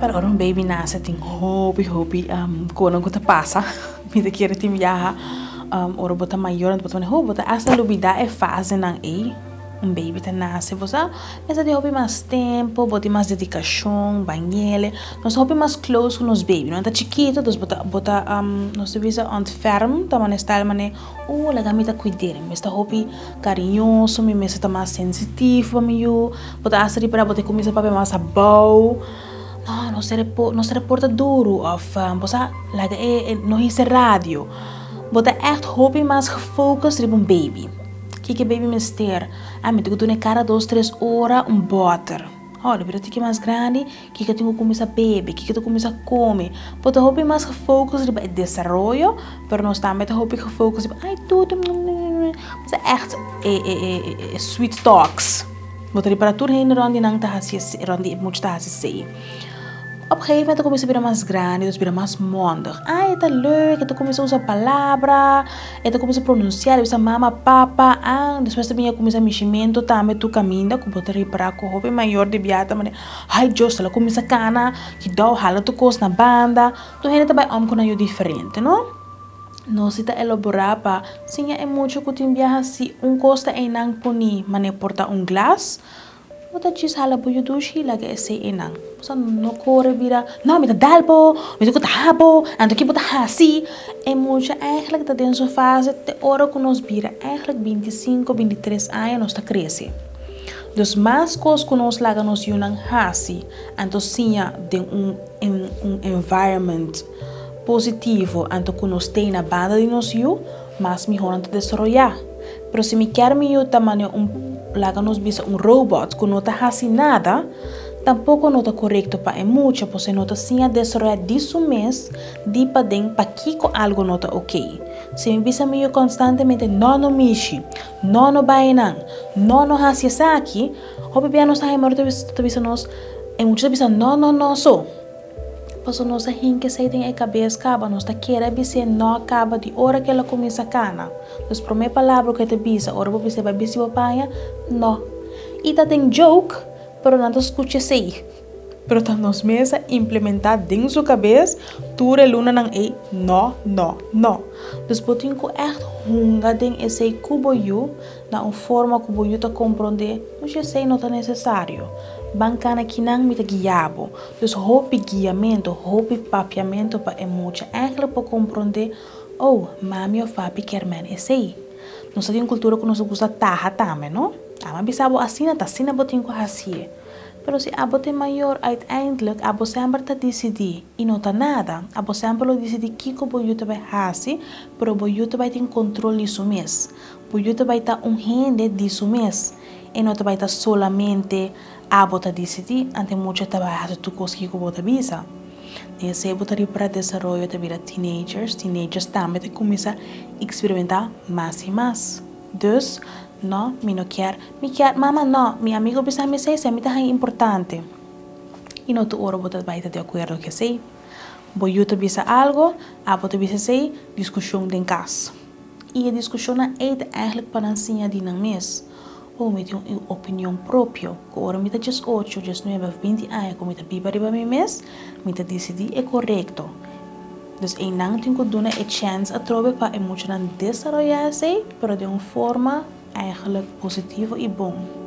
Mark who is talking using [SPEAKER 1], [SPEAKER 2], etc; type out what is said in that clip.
[SPEAKER 1] Para um baby nasce, tem hopi, hopi, um, quando que passa, me de querer te viajar, um, ora bota maior, bota maior, bota essa lubida é fase não é, um baby tá nasce, você mas de hobby mais tempo, bota mais dedicação, banhele, nós hobby mais close com os baby, não tá chiquito, nós bota bota um, nós visa on ferm, tá mané style mané, lega me tá cuidar, mas tá hobby carinhoso, me mas tá mais sensitivo, me eu, bota essa para bota começa para mais bow, não, não se reporta, não se reporta duro, of, um, você lega é, não é rádio, bota echt hobby mais focus op een baby. Kijk, baby mister. Ah, me tenho que cara duas, três horas um butter. Olha, ti que mais grande, que que tenho que começar a beber, que que tu começar a comer. Pode hobby mais focus op het desenvolvimento, pero não está met hobby gefocust op, ai tudo, mas é echt é, é, é, sweet talks. Moet er para tudo heen rond die nang te hasie, rond op een gegeven moment começa a virar mais grande, então vira mais mondig. Ah, é leuk, então começa a usar palavra, então começa a pronunciar, você mama, papa, ah, depois também começa a meximento, também tu caminha, com botar para com roupa maior de biata, mas ai, Deus, ela começa a cana, que dá o ralo tu cos na banda, tu ainda também om com eu diferente, não? Não se tá elaborar sim, é muito que tu viaja se um costa em não puni, mas porta um glass, Wata chis hala bu yu dushi lagi ese inang. No kore bira, no mita dalbo, mita kuta habo, ando ki buta hasi. E mucha eigenlijk dat in zo'n fase te ora com nos bira, eigenlijk 25, 23 anos nós tá cresce. Dus mais coisas que nós laga nos yunang hasi, anto sinha de um, um, um environment positivo, anto que tem na banda de nos yu, mas me horan te desenvolver. Pero se me quer me yu tamanho um laga nos bisa um robot que não está fazendo nada, tampouco não está correto para é muito, porque não está sem a desarrollar disso mês, de para dentro, para que algo não está ok. Se me bisa meio constantemente, não no mishi, não no bainan, não no hasia aqui, o bebê não está remorto, está bisa nós, e muitos bisa não, não, não, só. Paso nossa hinke se tem a cabeça caba, nós tá queira bise não acaba de hora que ela começa a cana. Por minha palavra que te bisa, hora vou bise vai bise papanha, não. E tá tem joke, pero não te escute sei. Pero nos mesa implementar dentro sua cabeça, é luna não é não, não, não. Depois tem que echt hunga den esse cubo you, na uma forma cubo you tá compreender, não sei não tá necessário bancana kinang mita guiabo. Dus hopi guiamento, hopi papiamento pa emocha. Eigenlijk para compreender, oh, mami ou papi quer men esse. Nós temos uma cultura que nós gusta taha também, não? Mas bisabo assim, tá assim, botinho com assim. Pero se abo te maior uiteindelijk, abo sempre te decidir e não tá nada. Abo sempre lo decidir que que bo YouTube vai fazer, pero bo YouTube vai ter controle disso mês. Bo YouTube vai estar um rende disso mês. E não vai estar solamente a bota decidir, ante muito trabalho tu conseguir com bota visa. Nesse botar para desenvolver também teenagers, teenagers também te começa a experimentar mais e mais. Dus, não, me não quer, me quer, mama não, meu amigo precisa me sei, se me tá importante. E não tu ora botar vai de acordo que sei. Vou eu te bisa algo, a bota bisa sei, discussão de casa. E a discussão é eigenlijk para ensinar dinamismo ou me tem uma opinião própria. Que ora me 18, 19, 20 anos, como me pipa riba me mes, me decidi é correto. Dus een nang tem que doen a chance a trobe para emocionar desarrollar-se, pero de uma forma eigenlijk positivo e bom.